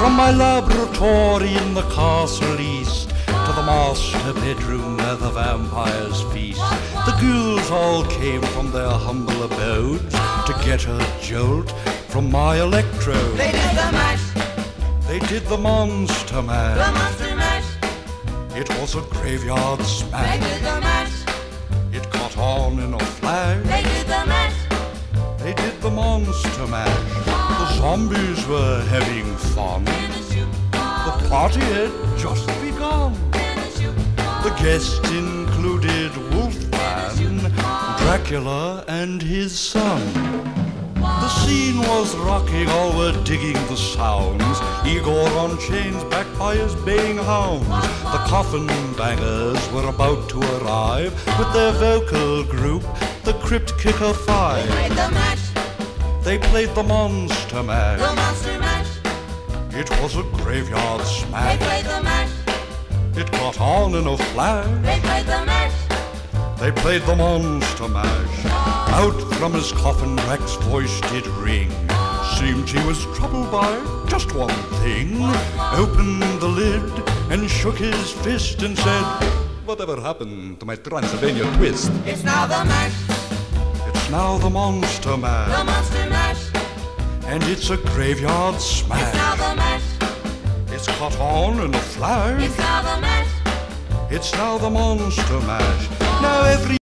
from my laboratory in the castle east to the master bedroom where the vampires feast. The ghouls all came from their humble abodes to get a jolt from my electrode. They did the mash, They did the monster mash. the monster mash. It was a graveyard smash. They did the mash, It caught on in a flash. they did the mash. They did the monster mash. Zombies were having fun. The party had just begun. the. The guests included Wolfman, Dracula, and his son. The scene was rocking, all were digging the sounds. Igor on chains, backed by his baying hounds. The coffin bangers were about to arrive with their vocal group, the Crypt Kicker Five. Played the mash, They played the Monster Mash. the monster mash. It was a graveyard smash. They played the mash, It got on in a flash. they played the mash. They played the monster mash. Out from his coffin, Drac's voice did ring. Seemed he was troubled by just one thing. Opened the lid and shook his fist and said, Whatever happened to my Transylvania twist? It's now the mash, now the monster the mash, monster mash. and it's a graveyard smash. It's now the mash, It's caught on in a flash. it's now the mash. It's now the monster mash. Now every